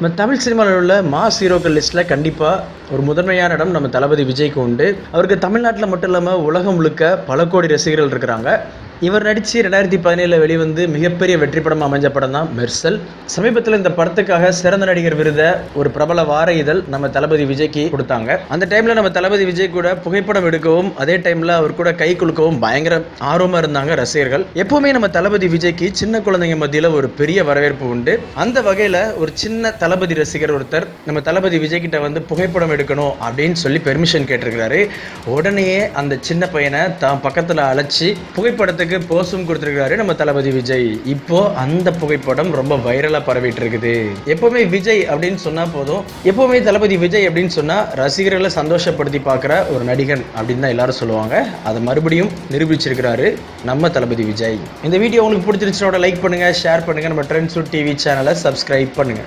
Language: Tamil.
நம்ம தமிழ் சினிமாவில் உள்ள மாஸ் ஹீரோக்கள் லிஸ்ட்டில் கண்டிப்பாக ஒரு முதன்மையான இடம் நம்ம தளபதி விஜய்க்கு உண்டு. அவருக்கு தமிழ்நாட்டில் மட்டும் இல்லாமல் உலகம் முழுக்க பல கோடி ரசிகர்கள் இருக்கிறாங்க. இவர் நடித்து ரெண்டாயிரத்தி பதினேழில் வெளிவந்து மிகப்பெரிய வெற்றி படம் அமைஞ்ச படம் தான் மெர்சல். சமீபத்தில் இந்த படத்துக்காக சிறந்த நடிகர் விருதை ஒரு பிரபல வார இதழ் நம்ம தளபதி விஜய்க்கு கொடுத்தாங்க. அந்த டைமில் நம்ம தளபதி விஜய் கூட புகைப்படம் எடுக்கவும் அதே டைமில் அவர் கூட கை குலுக்கவும் பயங்கர ஆர்வமாக இருந்தாங்க ரசிகர்கள். எப்போவுமே நம்ம தளபதி விஜய்க்கு சின்ன குழந்தைங்க மத்தியில் ஒரு பெரிய வரவேற்பு உண்டு. அந்த வகையில் ஒரு சின்ன தளபதி ரசிகர் ஒருத்தர் நம்ம தளபதி விஜய் கிட்ட வந்து புகைப்படம் எடுக்கணும் அப்படின்னு சொல்லி பெர்மிஷன் கேட்டிருக்கிறாரு. உடனே அந்த சின்ன பையனை தான் பக்கத்தில் அழைச்சி புகைப்படத்துக்கு போஸும் கொடுத்துருக்காரு நம்ம தளபதி விஜய். இப்போ அந்த புகைப்படம் ரொம்ப வைரலாக பரவிட்டு இருக்குது எப்பவுமே விஜய் அப்படின்னு சொன்னா போதும். எப்பவுமே தளபதி விஜய் அப்படின்னு சொன்னா ரசிகர்களை சந்தோஷப்படுத்தி பார்க்குற ஒரு நடிகன் அப்படின்னு தான் எல்லாரும் சொல்லுவாங்க. அதை மறுபடியும் நிரூபிச்சிருக்கிறாரு நம்ம தளபதி விஜய். இந்த வீடியோ உங்களுக்கு பிடிச்சிருச்சுனோட லைக் பண்ணுங்க ஷேர் பண்ணுங்க. நம்ம ட்ரெண்ட்ஸ் டிவி சேனலை சப்ஸ்கிரைப் பண்ணுங்க.